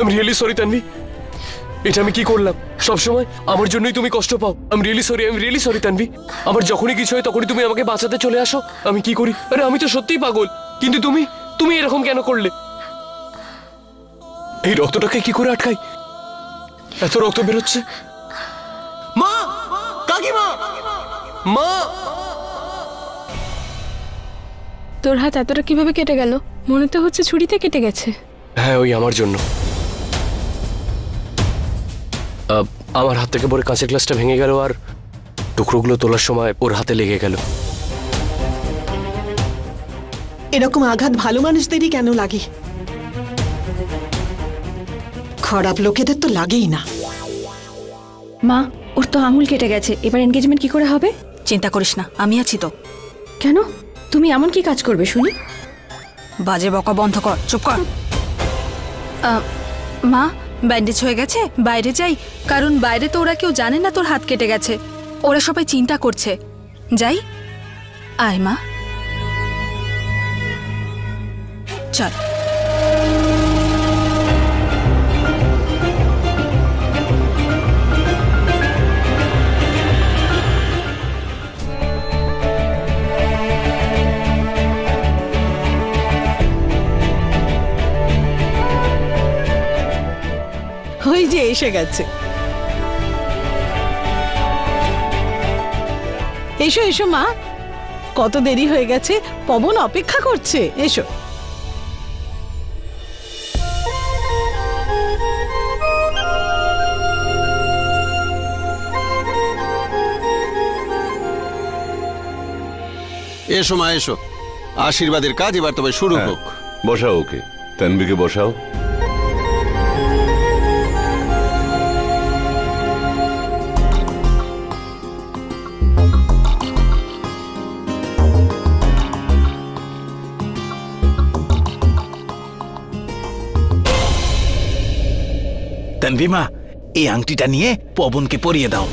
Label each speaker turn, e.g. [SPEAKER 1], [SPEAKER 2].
[SPEAKER 1] আমি really sorry Tanvi এটা আমি কি করলাম? সব সময় আমার জন্যই তুমি কষ্ট পাও। আমি রিয়েলি সরি আমি রিয়েলি সরি তানভি আমার যখনই কিছু হয় তখনই তুমি আমাকে বাঁচাতে চলে আসো। আমি কি করি? আরে আমি তো সত্যিই পাগল। কিন্তু তুমি তুমি এরকম কেন করলে? এই রক্তটাকে কি করে আটকাই? এত রক্ত বেরোচ্ছে। মা! কাকিমা! মা!
[SPEAKER 2] তোর হাত এতটা কীভাবে কেটে গেল? মনে তো হচ্ছে ছুরিতে কেটে গেছে।
[SPEAKER 1] হ্যাঁ ওই আমার জন্য। আমার হাত থেকে পরে কাঁচের গ্লাসটা ভেঙে গেল আর টুকরোগুলো তোলার সময় ওর হাতে লেগে গেল।
[SPEAKER 3] এরকম আঘাত ভালো মানুষদেরই কেন লাগে? খারাপ লোকেদের তো লাগেই না।
[SPEAKER 4] মা ওর তো আঙুল কেটে গেছে। এবার এনগেজমেন্ট কি করে হবে?
[SPEAKER 5] চিন্তা করিস না আমি আছি তো।
[SPEAKER 4] কেন? তুমি এমন কি কাজ করবে শুনি?
[SPEAKER 5] বাজে বকা বন্ধ কর চুপ কর। আহ, মা ব্যান্ডেজ হয়ে গেছে? বাইরে যাই। কারণ বাইরে তো ওরা কেউ জানে না তোর হাত কেটে গেছে। ওরা সবাই চিন্তা করছে। যাই। আয় মা। চল।
[SPEAKER 3] ওই যে এসে গেছে। এসো এসো মা। কত দেরি হয়ে গেছে পবন অপেক্ষা করছে। এসো।
[SPEAKER 6] এসো মা এসো। আশীর্বাদের কাজ এবার তবে শুরু
[SPEAKER 7] হ্যাঁ,
[SPEAKER 6] হোক।
[SPEAKER 7] বসাও ওকে। তানবিকে বসাও।
[SPEAKER 8] তানভিমা এই আংটিটা নিয়ে পবনকে পরিয়ে দাও